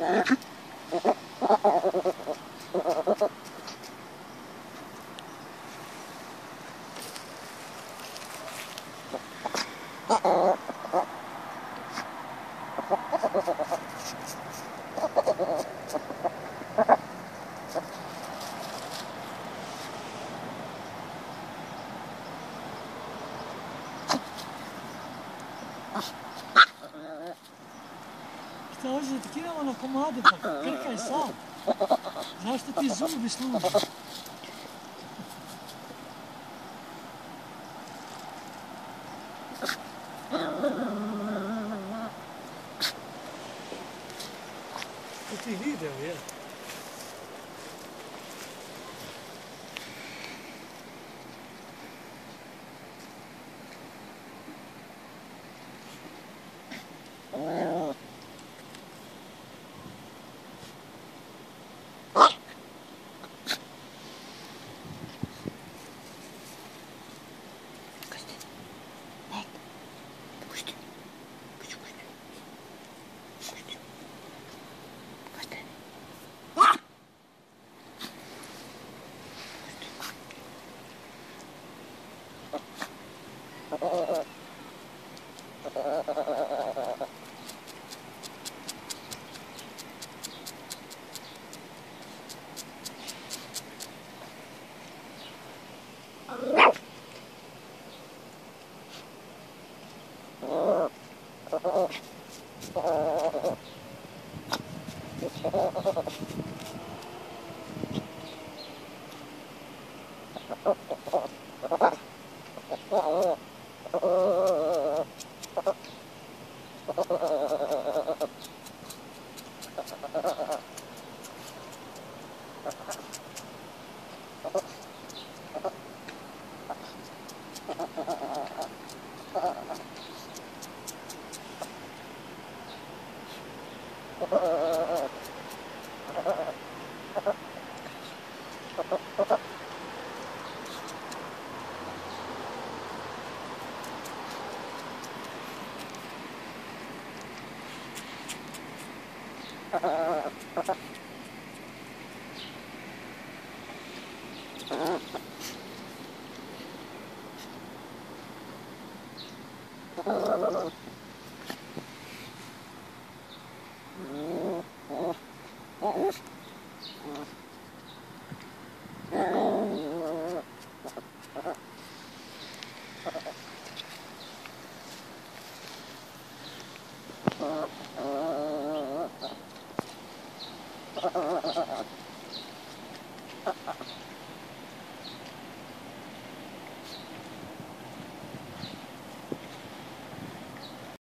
あっ。te ovdje zatikiramo na komade, pa krkaj sam. Zašto ti zubi služi? Ti ti jel? Yeah. Oh. Uh-uh. ハハハハ。